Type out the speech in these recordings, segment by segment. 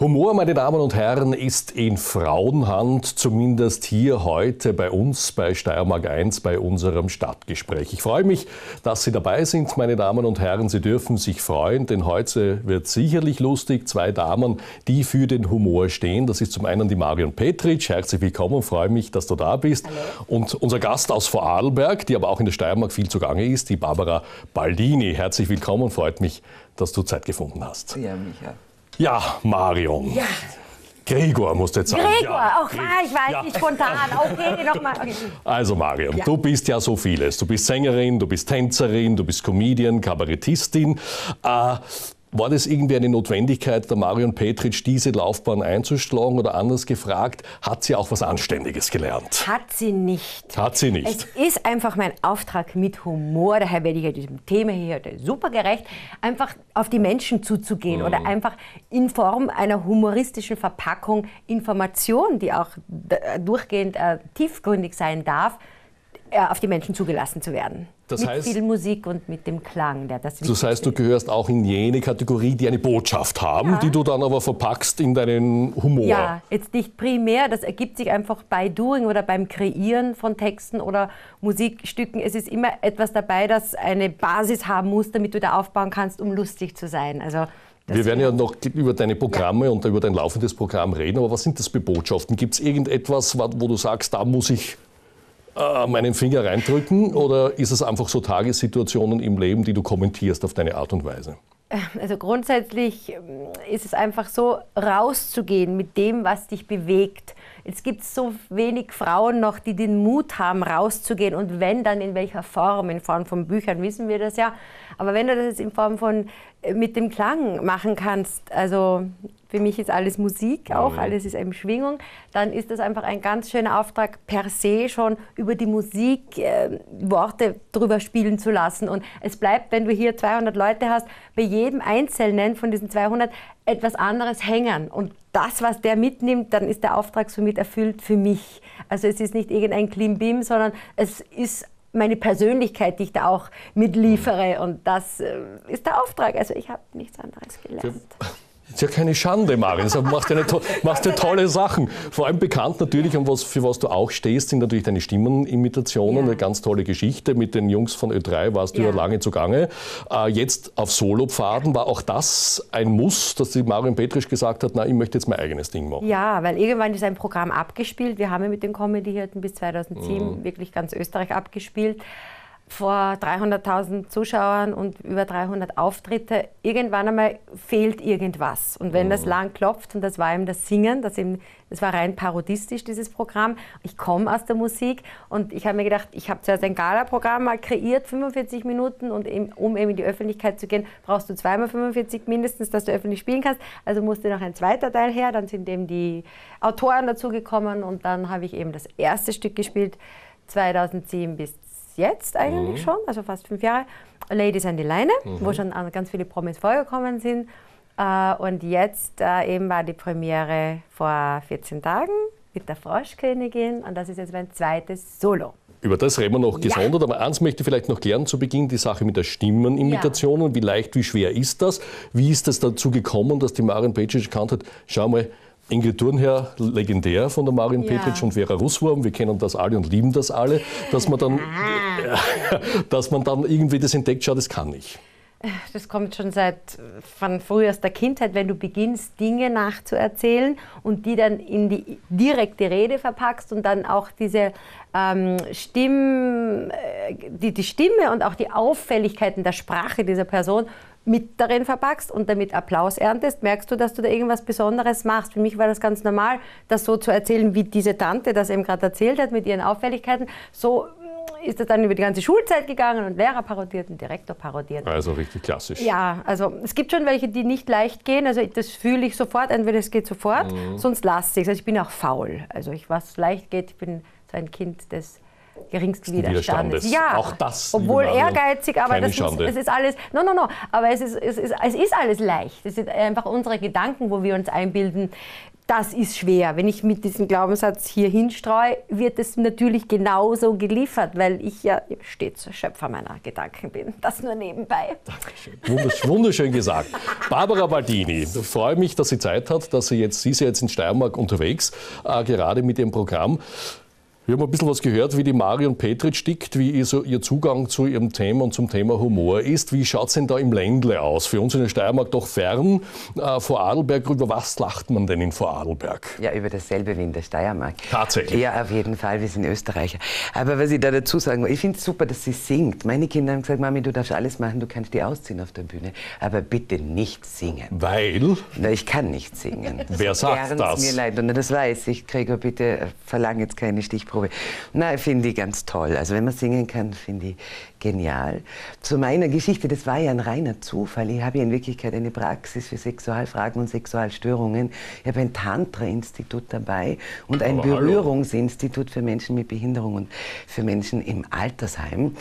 Humor, meine Damen und Herren, ist in Frauenhand, zumindest hier heute bei uns bei Steiermark 1 bei unserem Stadtgespräch. Ich freue mich, dass Sie dabei sind, meine Damen und Herren. Sie dürfen sich freuen, denn heute wird sicherlich lustig. Zwei Damen, die für den Humor stehen. Das ist zum einen die Marion Petritsch. Herzlich willkommen, freue mich, dass du da bist. Hallo. Und unser Gast aus Vorarlberg, die aber auch in der Steiermark viel zugange ist, die Barbara Baldini. Herzlich willkommen, freut mich, dass du Zeit gefunden hast. Ja, Micha. Ja, Marion. Ja. Gregor musst du jetzt sagen. Gregor, ja, auch ah, ich weiß ja. nicht spontan. Okay, nochmal. Okay. Also Marion, ja. du bist ja so vieles. Du bist Sängerin, du bist Tänzerin, du bist Comedian, Kabarettistin. Äh, war das irgendwie eine Notwendigkeit der Marion Petritsch, diese Laufbahn einzuschlagen oder anders gefragt, hat sie auch was Anständiges gelernt? Hat sie nicht. Hat sie nicht. Es ist einfach mein Auftrag mit Humor, daher werde ich ja diesem Thema hier super gerecht, einfach auf die Menschen zuzugehen mhm. oder einfach in Form einer humoristischen Verpackung Information, die auch durchgehend äh, tiefgründig sein darf, auf die Menschen zugelassen zu werden. Das mit heißt, viel Musik und mit dem Klang, der das Das heißt, du gehörst auch in jene Kategorie, die eine Botschaft haben, ja. die du dann aber verpackst in deinen Humor. Ja, jetzt nicht primär, das ergibt sich einfach bei Doing oder beim Kreieren von Texten oder Musikstücken. Es ist immer etwas dabei, das eine Basis haben muss, damit du da aufbauen kannst, um lustig zu sein. Also wir werden ja noch über deine Programme ja. und über dein laufendes Programm reden, aber was sind das für Botschaften? Gibt es irgendetwas, wo du sagst, da muss ich äh, meinen Finger reindrücken oder ist es einfach so Tagessituationen im Leben, die du kommentierst auf deine Art und Weise? Also grundsätzlich ähm, ist es einfach so, rauszugehen mit dem, was dich bewegt. Es gibt so wenig Frauen noch, die den Mut haben, rauszugehen. Und wenn, dann in welcher Form? In Form von Büchern wissen wir das ja. Aber wenn du das in Form von äh, mit dem Klang machen kannst, also für mich ist alles Musik auch, alles ist eben Schwingung, dann ist das einfach ein ganz schöner Auftrag per se schon über die Musik äh, Worte drüber spielen zu lassen. Und es bleibt, wenn du hier 200 Leute hast, bei jedem Einzelnen von diesen 200 etwas anderes hängen. Und das, was der mitnimmt, dann ist der Auftrag somit erfüllt für mich. Also es ist nicht irgendein Klimbim, sondern es ist meine Persönlichkeit, die ich da auch mitliefere. Und das äh, ist der Auftrag. Also ich habe nichts anderes gelernt. Ist ja keine Schande, Marius. Du machst ja, machst ja tolle Sachen. Vor allem bekannt natürlich, und was, für was du auch stehst, sind natürlich deine Stimmenimitationen. Ja. Eine ganz tolle Geschichte. Mit den Jungs von Ö3 warst du ja, ja lange zugange. Äh, jetzt auf Solopfaden war auch das ein Muss, dass die Marion Petrisch gesagt hat, na, ich möchte jetzt mein eigenes Ding machen. Ja, weil irgendwann ist ein Programm abgespielt. Wir haben ja mit den Comedy-Hirten bis 2007 mhm. wirklich ganz Österreich abgespielt vor 300.000 Zuschauern und über 300 Auftritte, irgendwann einmal fehlt irgendwas. Und wenn das mhm. lang klopft, und das war eben das Singen, das, eben, das war rein parodistisch, dieses Programm. Ich komme aus der Musik und ich habe mir gedacht, ich habe zuerst ein Gala-Programm mal kreiert, 45 Minuten, und eben, um eben in die Öffentlichkeit zu gehen, brauchst du zweimal 45 mindestens, dass du öffentlich spielen kannst. Also musste noch ein zweiter Teil her, dann sind eben die Autoren dazugekommen und dann habe ich eben das erste Stück gespielt, 2007 bis jetzt eigentlich mhm. schon, also fast fünf Jahre, Ladies an die Leine, mhm. wo schon ganz viele Promis vorgekommen sind. Äh, und jetzt äh, eben war die Premiere vor 14 Tagen mit der Froschkönigin und das ist jetzt mein zweites Solo. Über das reden wir noch gesondert, ja. aber eins möchte ich vielleicht noch klären zu Beginn, die Sache mit der Stimmenimitation. Ja. Wie leicht, wie schwer ist das? Wie ist das dazu gekommen, dass die Marion Pejic erkannt hat, schau mal, Ingrid Thurnherr, legendär von der Marin ja. Petric und Vera Russwurm, wir kennen das alle und lieben das alle, dass man dann, ah. dass man dann irgendwie das entdeckt, schau, das kann ich. Das kommt schon seit von frühester Kindheit, wenn du beginnst, Dinge nachzuerzählen und die dann in die direkte Rede verpackst und dann auch diese ähm, Stimm, äh, die, die Stimme und auch die Auffälligkeiten der Sprache dieser Person mit darin verpackst und damit Applaus erntest, merkst du, dass du da irgendwas Besonderes machst. Für mich war das ganz normal, das so zu erzählen, wie diese Tante das eben gerade erzählt hat mit ihren Auffälligkeiten. So ist das dann über die ganze Schulzeit gegangen und Lehrer parodiert und Direktor parodiert. Also richtig klassisch. Ja, also es gibt schon welche, die nicht leicht gehen. Also das fühle ich sofort. Entweder es geht sofort, mhm. sonst lasse ich es. Also ich bin auch faul. Also ich, was leicht geht, ich bin so ein Kind des geringsten Widerstandes. Ja, auch das. Obwohl ehrgeizig, aber das ist, es ist alles. No, no, no. Aber es ist, es, ist, es ist alles leicht. Es sind einfach unsere Gedanken, wo wir uns einbilden, das ist schwer. Wenn ich mit diesem Glaubenssatz hier hinstreue, wird es natürlich genauso geliefert, weil ich ja stets Schöpfer meiner Gedanken bin. Das nur nebenbei. Dankeschön. Wunderschön gesagt. Barbara Baldini, ich freue mich, dass sie Zeit hat, dass sie jetzt, sie ist ja jetzt in Steiermark unterwegs, äh, gerade mit ihrem Programm. Wir haben ein bisschen was gehört, wie die Marion Petritsch tickt, wie so ihr Zugang zu ihrem Thema und zum Thema Humor ist. Wie schaut es denn da im Ländle aus? Für uns in der Steiermark doch fern. Äh, Vorarlberg, über was lacht man denn in Vorarlberg? Ja, über dasselbe wie in der Steiermark. Tatsächlich? Ja, auf jeden Fall. Wir sind Österreicher. Aber was ich da dazu sagen will, ich finde es super, dass sie singt. Meine Kinder haben gesagt, Mami, du darfst alles machen, du kannst die ausziehen auf der Bühne. Aber bitte nicht singen. Weil? Na, ich kann nicht singen. Wer sagt Gern's das? mir leid. Und das weiß ich. Gregor, bitte verlang jetzt keine Stichprobe. Na, finde ich ganz toll. Also wenn man singen kann, finde ich genial. Zu meiner Geschichte, das war ja ein reiner Zufall. Ich habe ja in Wirklichkeit eine Praxis für Sexualfragen und Sexualstörungen. Ich habe ein Tantra-Institut dabei und ein Aber hallo. Berührungsinstitut für Menschen mit Behinderung und für Menschen im Altersheim.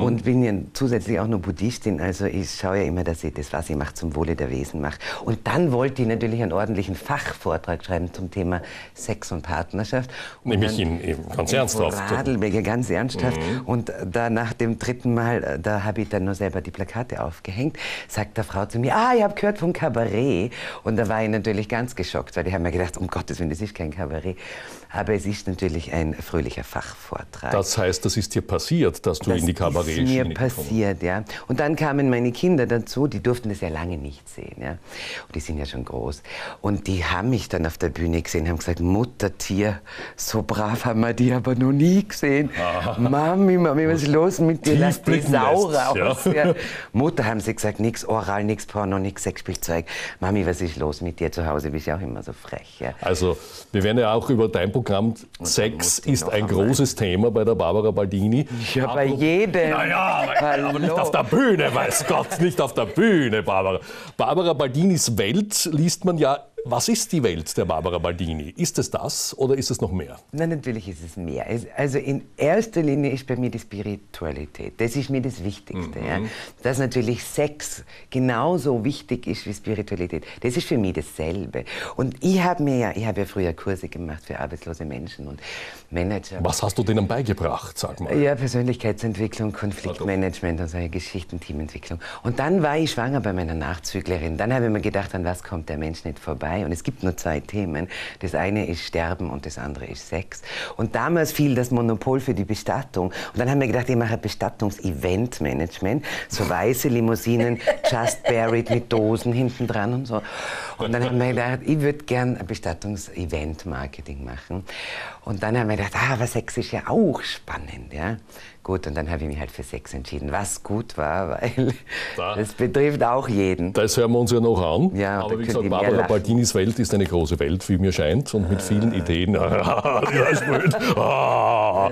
Und bin ja zusätzlich auch noch Buddhistin. Also ich schaue ja immer, dass ich das, was ich mache, zum Wohle der Wesen mache. Und dann wollte ich natürlich einen ordentlichen Fachvortrag schreiben zum Thema Sex und Partnerschaft. Und Nämlich in, in, ganz ernsthaft. Radlberg, ja, ganz ernsthaft. Mhm. Und da nach dem dritten Mal, äh, da habe ich dann nur selber die Plakate aufgehängt, sagt der Frau zu mir, ah, ich habe gehört vom Kabarett. Und da war ich natürlich ganz geschockt, weil ich habe mir gedacht, um Gottes Willen, das ist kein Kabarett. Aber es ist natürlich ein fröhlicher Fachvortrag. Das heißt, das ist dir passiert, dass du Das in die ist Kabarett-Schiene mir passiert, ja. Und dann kamen meine Kinder dazu, die durften das ja lange nicht sehen, ja. Und die sind ja schon groß. Und die haben mich dann auf der Bühne gesehen, haben gesagt, Muttertier, so brav haben wir die aber noch nie gesehen. Mami, Mami, was ist los mit dir? Lass die Sau lässt's, ja. raus. Ja. Mutter haben sie gesagt, nix Oral, nix Porno, nix Sexspielzeug. Mami, was ist los mit dir zu Hause? Bist ja auch immer so frech, ja. Also, wir werden ja auch über dein Programm Sex muss ich ist ein großes Thema bei der Barbara Baldini. Ja, bei Apropos- jedem. Naja, aber, aber nicht auf der Bühne, weiß Gott, nicht auf der Bühne, Barbara. Barbara Baldinis Welt liest man ja. Was ist die Welt der Barbara Baldini? Ist es das oder ist es noch mehr? Na, natürlich ist es mehr. Also in erster Linie ist bei mir die Spiritualität. Das ist mir das Wichtigste. Ja? Dass natürlich Sex genauso wichtig ist wie Spiritualität. Das ist für mich dasselbe. Und ich habe mir ja, ich habe ja früher Kurse gemacht für arbeitslose Menschen und Manager. Was hast du denen beigebracht, sag mal? Ja, Persönlichkeitsentwicklung, Konfliktmanagement und solche Geschichten, Teamentwicklung. Und dann war ich schwanger bei meiner Nachzüglerin. Dann habe ich mir gedacht, an was kommt der Mensch nicht vorbei? Und es gibt nur zwei Themen. Das eine ist Sterben und das andere ist Sex. Und damals fiel das Monopol für die Bestattung. Und dann haben wir gedacht, ich mache ein Bestattungs-Event-Management. So weiße Limousinen, just buried mit Dosen hinten dran und so. Und dann haben wir gedacht, ich würde gern Bestattungs-Event-Marketing machen. Und dann haben wir gedacht, ah, aber Sex ist ja auch spannend, ja. Gut, und dann habe ich mich halt für Sex entschieden, was gut war, weil Da. das betrifft auch jeden. Das hören wir uns ja noch an. Ja, Aber wie gesagt, Barbara. Baldinis Welt ist eine große Welt, wie mir scheint, und mit vielen Ideen. blöd. Ah.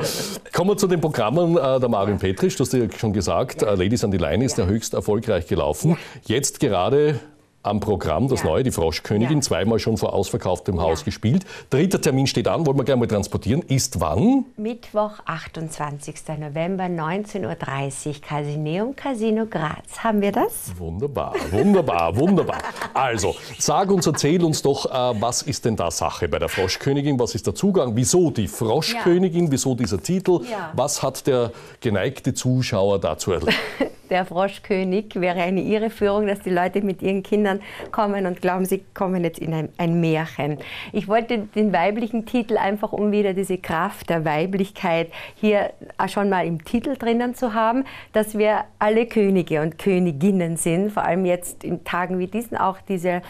Kommen wir zu den Programmen äh, der Marin Petrisch. Du hast ja schon gesagt, äh, Ladies an die Line ist ja höchst erfolgreich gelaufen. Jetzt gerade am Programm, das Ja. neue, die Froschkönigin, Ja. zweimal schon vor ausverkauftem Haus gespielt. Dritter Termin steht an, wollen wir gleich mal transportieren. Ist wann? Mittwoch, 28. November, 19.30 Uhr, Casineum Casino Graz. Haben wir das? Wunderbar, wunderbar, wunderbar. Also, sag uns, erzähl uns doch, äh, was ist denn da Sache bei der Froschkönigin? Was ist der Zugang? Wieso die Froschkönigin? Wieso dieser Titel? Was hat der geneigte Zuschauer dazu erlebt? Der Froschkönig wäre eine Irreführung, dass die Leute mit ihren Kindern kommen und glauben, sie kommen jetzt in ein, ein Märchen. Ich wollte den weiblichen Titel einfach, um wieder diese Kraft der Weiblichkeit hier schon mal im Titel drinnen zu haben, dass wir alle Könige und Königinnen sind, vor allem jetzt in Tagen wie diesen auch diese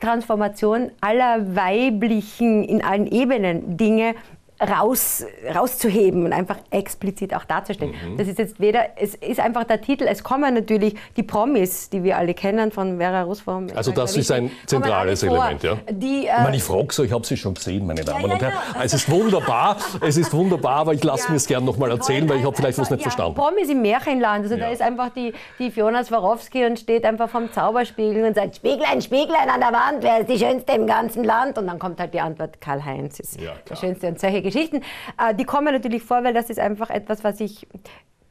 Transformation aller weiblichen, in allen Ebenen Dinge raus, rauszuheben und einfach explizit auch darzustellen. Das ist jetzt weder, es ist einfach der Titel, es kommen natürlich die Promis, die wir alle kennen von Vera Russwurm. Also das ist ein zentrales Element, ja? Die, Ich äh, meine, ich frage so, ich habe sie schon gesehen, meine Damen ja, und Herren. ja. Es ist wunderbar, es ist wunderbar, aber ich lasse Ja. mir es gerne nochmal erzählen, weil ich habe vielleicht was nicht ja, verstanden. Promis im Märchenland. Also da ist einfach die, die Fiona Swarovski und steht einfach vom Zauberspiegel und sagt, Spieglein, Spieglein an der Wand, wer ist die Schönste im ganzen Land? Und dann kommt halt die Antwort, Karl-Heinz ist Ja, der. Schönste. Und solche Geschichten, äh, die kommen natürlich vor, weil das ist einfach etwas, was ich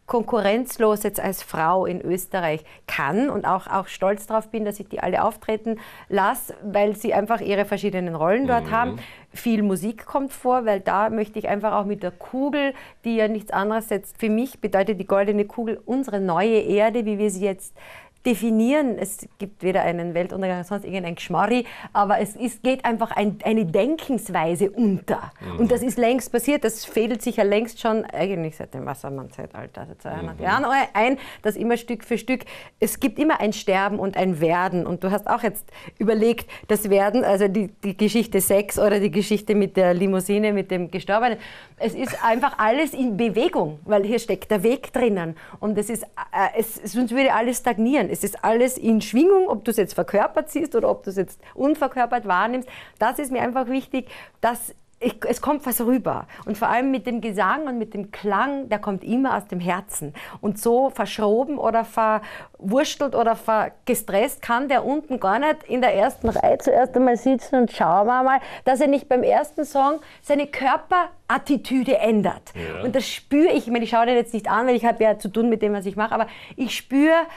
konkurrenzlos jetzt als Frau in Österreich kann und auch, auch stolz darauf bin, dass ich die alle auftreten lasse, weil sie einfach ihre verschiedenen Rollen dort mhm. haben. Viel Musik kommt vor, weil da möchte ich einfach auch mit der Kugel, die ja nichts anderes setzt, für mich bedeutet die goldene Kugel unsere neue Erde, wie wir sie jetzt definieren. Es gibt weder einen Weltuntergang noch sonst irgendein Geschmarri, aber es ist, geht einfach ein, eine Denkensweise unter. Mhm. Und das ist längst passiert. Das fädelt sich ja längst schon, eigentlich seit dem Wassermann-Zeitalter, also 200 mhm. Jahren ein, dass immer Stück für Stück, es gibt immer ein Sterben und ein Werden. Und du hast auch jetzt überlegt, das Werden, also die, die Geschichte Sex oder die Geschichte mit der Limousine, mit dem Gestorbenen, es ist einfach alles in Bewegung, weil hier steckt der Weg drinnen. Und es ist, äh, es, sonst würde alles stagnieren. Es ist alles in Schwingung, ob du es jetzt verkörpert siehst oder ob du es jetzt unverkörpert wahrnimmst. Das ist mir einfach wichtig, dass ich, es kommt was rüber. Und vor allem mit dem Gesang und mit dem Klang, der kommt immer aus dem Herzen. Und so verschroben oder verwurstelt oder gestresst kann der unten gar nicht in der ersten Reihe zuerst einmal sitzen und schauen wir mal, dass er nicht beim ersten Song seine Körperattitüde ändert. Ja. Und das spüre ich. Ich meine, ich schaue den jetzt nicht an, weil ich habe ja zu tun mit dem, was ich mache, aber ich spüre,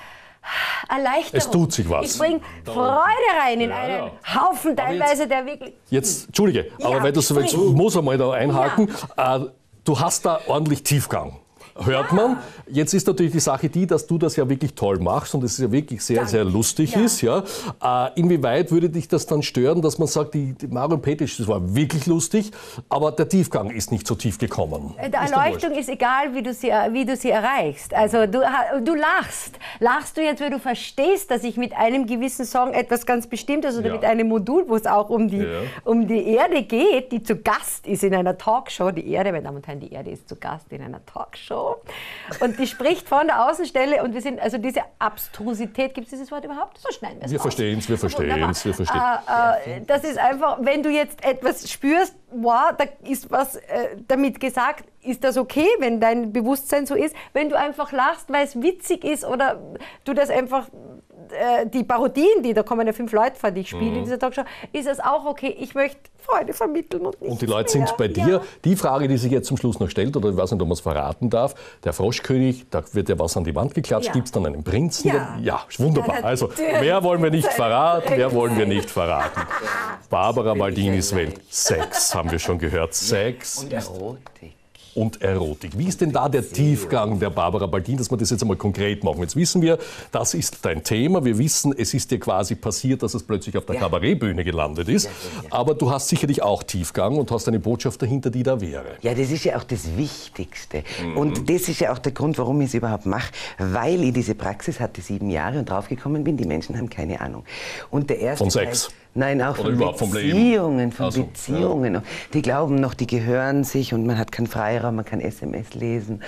Erleichterung. Es tut sich was. Ich bringe Freude rein in ja, einen ja. Haufen teilweise, jetzt, der wirklich. Jetzt, Entschuldige, aber ja, weil du so willst, muss einmal da einhaken. Äh, du hast da ordentlich Tiefgang hört man. Jetzt ist natürlich die Sache die, dass du das ja wirklich toll machst und es ja wirklich sehr, Danke. sehr lustig ja. ist. Ja. Äh, inwieweit würde dich das dann stören, dass man sagt, die, die Marion Petisch, das war wirklich lustig, aber der Tiefgang ist nicht so tief gekommen? Äh, der Erleuchtung ist egal, wie du sie, wie du sie erreichst. Also du, du lachst. Lachst du jetzt, weil du verstehst, dass ich mit einem gewissen Song etwas ganz Bestimmtes oder ja. mit einem Modul, wo es auch um die, um die Erde geht, die zu Gast ist in einer Talkshow. Die Erde, meine Damen und Herren, die Erde ist zu Gast in einer Talkshow. Und die spricht von der Außenstelle und wir sind, also diese Abstrusität, gibt es dieses Wort überhaupt? So schneiden wir es Wir verstehen es, wir verstehen es, wir verstehen äh, äh, Das ist einfach, wenn du jetzt etwas spürst, wow, da ist was äh, damit gesagt, ist das okay, wenn dein Bewusstsein so ist? Wenn du einfach lachst, weil es witzig ist oder du das einfach äh, die Parodien, die da kommen ja fünf Leute vor, die ich spiele mhm. in dieser Talkshow, ist es auch okay. Ich möchte Freude vermitteln und Und die Leute mehr. sind bei dir. Ja. Die Frage, die sich jetzt zum Schluss noch stellt, oder ich weiß nicht, ob man es verraten darf, der Froschkönig, da wird ja was an die Wand geklatscht, ja. gibt es dann einen Prinzen? Ja, ja wunderbar. Also, mehr wollen wir nicht verraten, mehr wollen wir nicht verraten. Barbara Maldinis Welt. Sex, haben wir schon gehört. Sex. Und Erotik und Erotik. Wie ist denn da der Tiefgang der Barbara Baldin, dass wir das jetzt einmal konkret machen? Jetzt wissen wir, das ist dein Thema. Wir wissen, es ist dir quasi passiert, dass es plötzlich auf der ja. Kabarettbühne gelandet ist. Ja, ja, Aber du hast sicherlich auch Tiefgang und hast eine Botschaft dahinter, die da wäre. Ja, das ist ja auch das Wichtigste. Mhm. Und das ist ja auch der Grund, warum ich es überhaupt mache. Weil ich diese Praxis hatte sieben Jahre und draufgekommen bin, die Menschen haben keine Ahnung. Und der erste Von Sex? Teil, Nein, auch von Beziehungen, von also, Beziehungen. Ja. Die glauben noch, die gehören sich und man hat keinen Freiraum, man kann SMS lesen.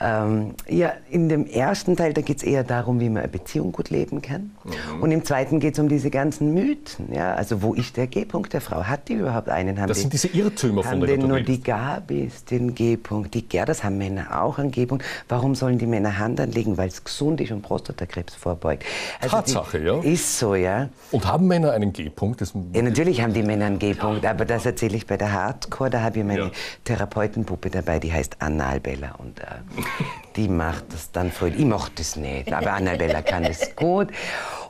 Ähm, ja, in dem ersten Teil, da geht es eher darum, wie man eine Beziehung gut leben kann. Mhm. Und im zweiten geht es um diese ganzen Mythen. Ja? Also wo ist der G-Punkt der Frau? Hat die überhaupt einen? Haben das sind diese Irrtümer von der Haben nur die Gabis den G-Punkt? Die das haben Männer auch einen G-Punkt. Warum sollen die Männer Hand anlegen? Weil es gesund ist und Prostatakrebs vorbeugt. Also Tatsache, ja. Ist so, ja. Und haben Männer einen G-Punkt? Ja, natürlich haben die Männer einen G-Punkt, aber das erzähle ich bei der Hardcore. Da habe ich meine ja. Therapeutenpuppe dabei, die heißt Analbella. Und äh, die macht das dann früh. Ich mache das nicht, aber Annabella kann es gut.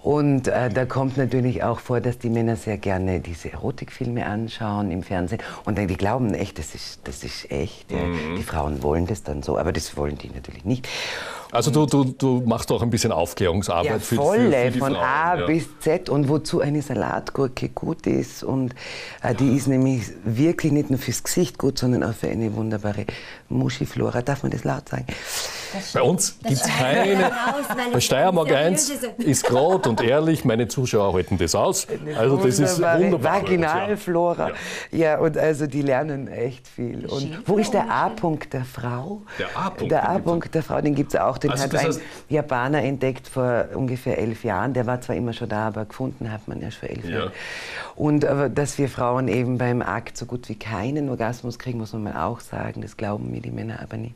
Und äh, da kommt natürlich auch vor, dass die Männer sehr gerne diese Erotikfilme anschauen im Fernsehen. Und dann die glauben echt, das ist, das ist echt. Ja. Mhm. Die Frauen wollen das dann so, aber das wollen die natürlich nicht. Also du, du, du machst auch ein bisschen Aufklärungsarbeit ja, für, volle, für, für die von Frauen, A ja. bis Z und wozu eine Salatgurke gut ist. Und äh, die ist nämlich wirklich nicht nur fürs Gesicht gut, sondern auch für eine wunderbare Muschiflora. Darf man das laut sagen? Bei uns gibt es keine. Bei Steiermark 1 ist gerade und ehrlich, meine Zuschauer halten das aus. Also das ist wunderbar. Vaginalflora. Ja. ja, und also die lernen echt viel. Und wo ist der A-Punkt der Frau? Der A-Punkt der, der Frau, den gibt es auch. Den also hat ein heißt, Japaner entdeckt vor ungefähr elf Jahren. Der war zwar immer schon da, aber gefunden hat man erst vor elf ja. Jahren. Und aber, dass wir Frauen eben beim Akt so gut wie keinen Orgasmus kriegen, muss man mal auch sagen. Das glauben mir die Männer aber nicht.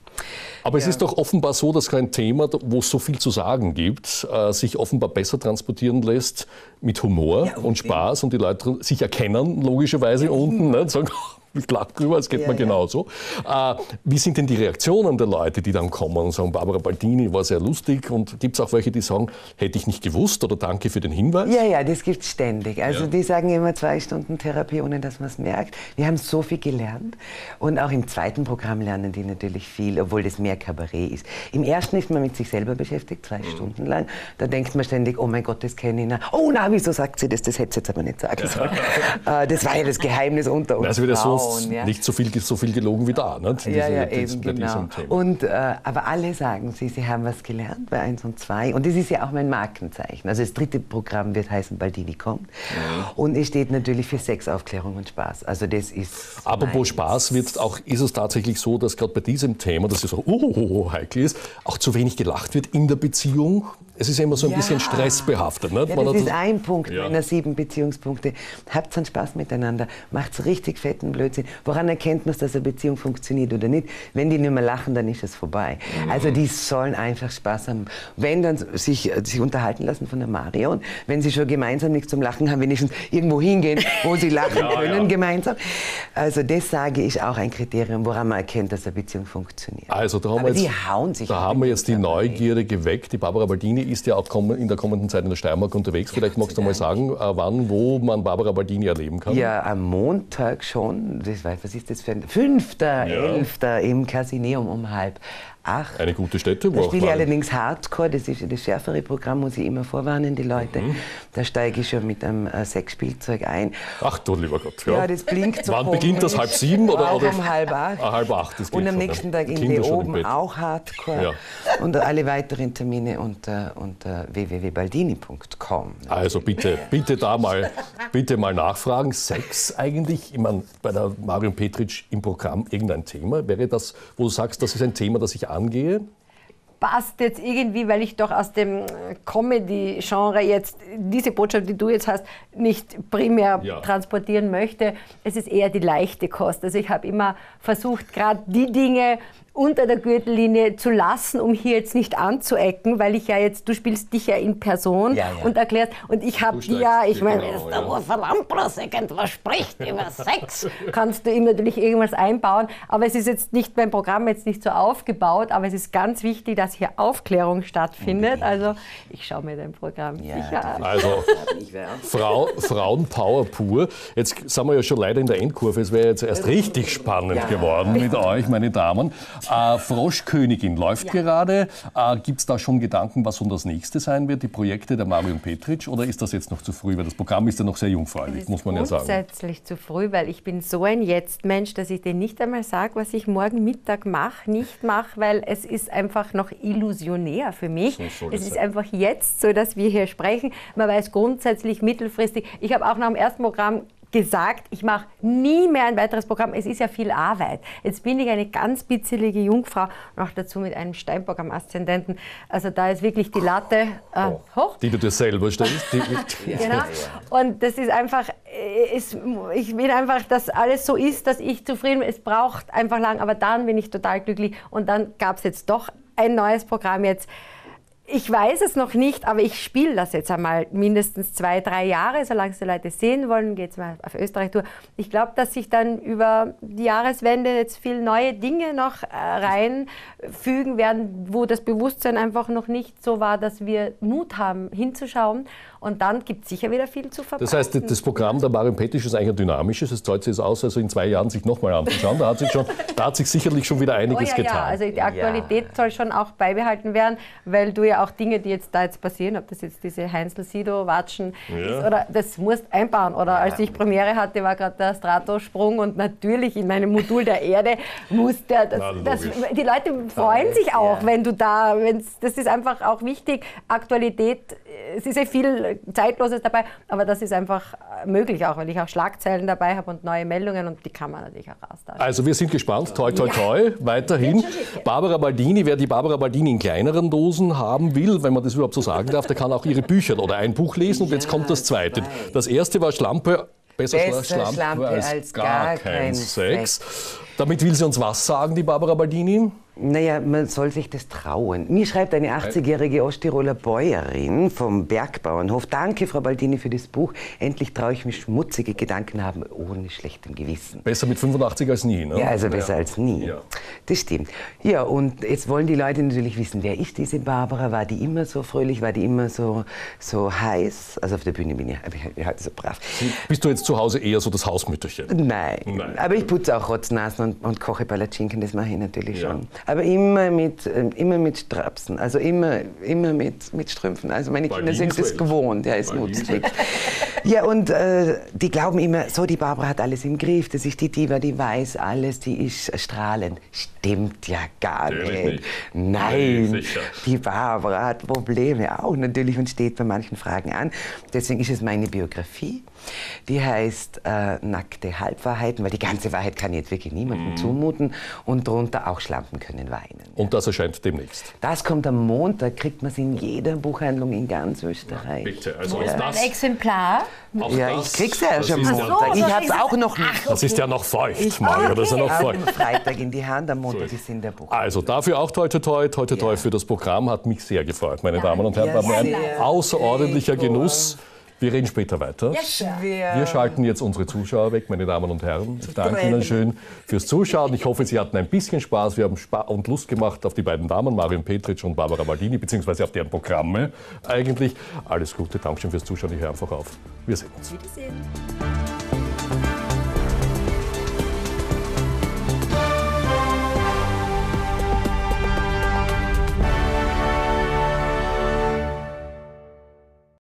Aber ja. es ist doch offenbar so, dass kein Thema, wo es so viel zu sagen gibt, äh, sich offenbar besser transportieren lässt mit Humor ja, und Spaß und die Leute sich erkennen, logischerweise ja, unten. Ne, und sagen, ich lache drüber, es geht Ja, mir ja. genauso. Äh, wie sind denn die Reaktionen der Leute, die dann kommen und sagen, Barbara Baldini war sehr lustig und gibt es auch welche, die sagen, hätte ich nicht gewusst oder danke für den Hinweis? Ja, ja, das gibt's ständig. Also Ja. die sagen immer zwei Stunden Therapie, ohne dass man es merkt. Wir haben so viel gelernt. Und auch im zweiten Programm lernen die natürlich viel, obwohl das mehr Kabarett ist. Im ersten ist man mit sich selber beschäftigt, zwei Mhm. Stunden lang. Da denkt man ständig, oh mein Gott, das kenne ich. noch. Oh na, wieso sagt sie das? Das hätte sie jetzt aber nicht sagen sollen. Äh, das war ja das Geheimnis unter uns Also ja Frauen. Sonst ja. nicht so viel, so viel gelogen wie da. Ne? Ja, ja, Diese- eben, genau. Und, äh, aber alle sagen sie, sie haben was gelernt bei 1 und 2. Und das ist ja auch mein Markenzeichen. Also das dritte Programm wird heißen Baldini kommt. Und es steht natürlich für Sexaufklärung und Spaß. Also das ist Apropos. Spaß, wird auch, ist es tatsächlich so, dass gerade bei diesem Thema, das ja so oh, heikel ist, auch zu wenig gelacht wird in der Beziehung? Es ist immer so ein Ja. bisschen stressbehaftet. Nicht? Ja, das ist ein Punkt meiner sieben Beziehungspunkte. Habt einen Spaß miteinander, macht's richtig fetten Blödsinn. Woran erkennt man, dass eine Beziehung funktioniert oder nicht? Wenn die nicht mehr lachen, dann ist es vorbei. Mhm. Also die sollen einfach Spaß haben. Wenn dann sich, äh, sich unterhalten lassen von der Marion, wenn sie schon gemeinsam nichts zum Lachen haben, wenigstens irgendwo hingehen, wo sie lachen Ja, können ja. gemeinsam. Also das sage ich auch ein Kriterium, woran man erkennt, dass eine Beziehung funktioniert. Also da haben, wir jetzt, die hauen sich da haben wir jetzt die. Neugierde geweckt. Die Barbara Baldini ist ja auch in der kommenden Zeit in der Steiermark unterwegs. Vielleicht magst du mal sagen, äh, wann, wo man Barbara Baldini erleben kann. Ja, am Montag schon. Das was ist das für ein? Fünfter, elfter im Casineum um halb acht. Eine gute Stätte, wo Da spiele ich allerdings Hardcore, das ist ja das schärfere Programm, muss ich immer vorwarnen, die Leute. Mhm. Da steige ich schon mit einem äh, Sexspielzeug ein. Ach du lieber Gott. Ja, das blinkt so Wann beginnt das? komisch. Halb sieben oder- oder- um halb acht. Ah, halb acht, das Und am schon, nächsten ja. Tag in Kinder Leoben Bett. auch Hardcore. Ja. Und alle weiteren Termine unter, unter www.baldini.com. Also bitte, bitte da mal, bitte mal nachfragen. Sex eigentlich, ich meine, bei der Marion Petritsch im Programm irgendein Thema? Wäre das, wo du sagst, das ist ein Thema, das ich angehe? passt jetzt irgendwie, weil ich doch aus dem äh, Comedy-Genre jetzt diese Botschaft, die du jetzt hast, nicht primär Ja. transportieren möchte. Es ist eher die leichte Kost. Also ich habe immer versucht, gerade die Dinge unter der Gürtellinie zu lassen, um hier jetzt nicht anzuecken, weil ich ja jetzt, du spielst dich ja in Person Ja, ja. und erklärst, und ich habe steigst ja, ich meine, genau, jetzt ja. der Ufer Lampreis irgendwas spricht über Sex, kannst du ihm natürlich irgendwas einbauen, aber es ist jetzt nicht beim Programm jetzt nicht so aufgebaut, aber es ist ganz wichtig, dass hier Aufklärung stattfindet. Also ich schaue mir dein Programm sicher an. Also Frau, Frauenpower pur. Jetzt sind wir ja schon leider in der Endkurve. Es wäre jetzt erst richtig spannend geworden mit euch, meine Damen. Äh, Froschkönigin läuft gerade. Äh, Gibt es da schon Gedanken, was so das nächste sein wird? Die Projekte der Marion Petritsch? Oder ist das jetzt noch zu früh? Weil das Programm ist ja noch sehr jungfräulich, muss man ja sagen. grundsätzlich zu früh, weil ich bin so ein Jetzt-Mensch, dass ich dir nicht einmal sage, was ich morgen Mittag mache, nicht mache, weil es ist einfach noch illusionär für mich. So es ist sein. einfach jetzt so, dass wir hier sprechen. Man weiß grundsätzlich mittelfristig. Ich habe auch nach dem ersten Programm gesagt, ich mache nie mehr ein weiteres Programm. Es ist ja viel Arbeit. Jetzt bin ich eine ganz bitzelige Jungfrau, noch dazu mit einem Steinbock am Aszendenten. Also da ist wirklich die Latte äh, hoch. Die du dir selber stellst. Genau. Und das ist einfach, äh, es, ich will einfach, dass alles so ist, dass ich zufrieden bin. Es braucht einfach lang, aber dann bin ich total glücklich. Und dann gab es jetzt doch ein neues Programm jetzt. Ich weiß es noch nicht, aber ich spiele das jetzt einmal mindestens zwei, drei Jahre, solange es die Leute sehen wollen, geht es mal auf Österreich-Tour. Ich glaube, dass sich dann über die Jahreswende jetzt viel neue Dinge noch äh, reinfügen werden, wo das Bewusstsein einfach noch nicht so war, dass wir Mut haben, hinzuschauen. Und dann gibt es sicher wieder viel zu verbreiten. Das heißt, das Programm der Marion Petritsch ist eigentlich ein dynamisches. Es zahlt sich aus, also in zwei Jahren sich nochmal anzuschauen. Da hat, sich schon, da hat sich sicherlich schon wieder Oh einiges ja, getan. ja, also die Aktualität soll schon auch beibehalten werden, weil du ja auch Dinge, die jetzt da jetzt passieren, ob das jetzt diese Heinzel-Sido-Watschen ist oder das musst einbauen. Oder als ich Premiere hatte, war gerade der Stratosprung und natürlich in meinem Modul der Erde muss der, das, Na, das, die Leute freuen sich auch, ja. wenn du da, wenn's, das ist einfach auch wichtig, Aktualität, es ist ja viel Zeitloses dabei, aber das ist einfach möglich auch, weil ich auch Schlagzeilen dabei habe und neue Meldungen und die kann man natürlich auch austauschen. Also wir sind gespannt. Toi, toi, toi. Weiterhin. Barbara Baldini, wer die Barbara Baldini in kleineren Dosen haben will, wenn man das überhaupt so sagen darf, der kann auch ihre Bücher oder ein Buch lesen. Und jetzt kommt das zweite. Das erste war Schlampe. Besser, Besser Schlampe, Schlampe als, als gar, gar kein kein Sex. Damit will sie uns was sagen, die Barbara Baldini? Naja, man soll sich das trauen. Mir schreibt eine 80-jährige Osttiroler Bäuerin vom Bergbauernhof. Danke, Frau Baldini, für das Buch. Endlich traue ich mich schmutzige Gedanken haben, ohne schlechtem Gewissen. Besser mit 85 als nie, ne? Ja, also besser als nie. Ja. Das stimmt. Ja, und jetzt wollen die Leute natürlich wissen, wer ist diese Barbara? War die immer so fröhlich? War die immer so, so heiß? Also auf der Bühne bin ich, ich halt so brav. Bist du jetzt zu Hause eher so das Hausmütterchen? Nein. Nein. Aber ich putze auch Rotznasen und, und koche Palatschinken, das mache ich natürlich Ja. schon. Aber immer mit, ähm, immer mit Strapsen, also immer, immer mit, mit Strümpfen. Also meine Kinder sind das gewohnt, ja, ist nützlich. Ja, und äh, die glauben immer, so, die Barbara hat alles im Griff, das ist die Diva, die weiß alles, die ist strahlend. Stimmt ja gar Natürlich nicht. nicht. Nein, sicher. die Barbara hat Probleme auch natürlich und steht bei manchen Fragen an. Deswegen ist es meine Biografie. Die heißt äh, Nackte Halbwahrheiten, weil die ganze Wahrheit kann jetzt wirklich Mhm. niemandem zumuten. Und darunter auch Schlampen können weinen. Und das erscheint demnächst. Das kommt am Montag, kriegt man es in jeder Buchhandlung in ganz Österreich. Bitte, also mein das, Exemplar? auch Ja, das, ich krieg's ja schon ist am ja- Montag. so, Ich das hab's ist- auch noch nicht. Das ist ja noch feucht, Mario, das ist ja noch feucht. am Freitag in die Hand, am Montag ist in der Buch. Also dafür auch toi toi toi, toi toi toi Ja. für das Programm, hat mich sehr gefreut, meine Damen und Herren. Ja, War mir ein außerordentlicher Genuss. Wir reden später weiter. Schwer. Wir schalten jetzt unsere Zuschauer weg, meine Damen und Herren. Ich danke Ihnen schön fürs Zuschauen. Ich hoffe, Sie hatten ein bisschen Spaß. Wir haben Spaß und Lust gemacht auf die beiden Damen, Marion Petritsch und Barbara Baldini, beziehungsweise auf deren Programme eigentlich. Alles Gute, Dankeschön fürs Zuschauen. Ich höre einfach auf. Wir sehen uns. Wiedersehen.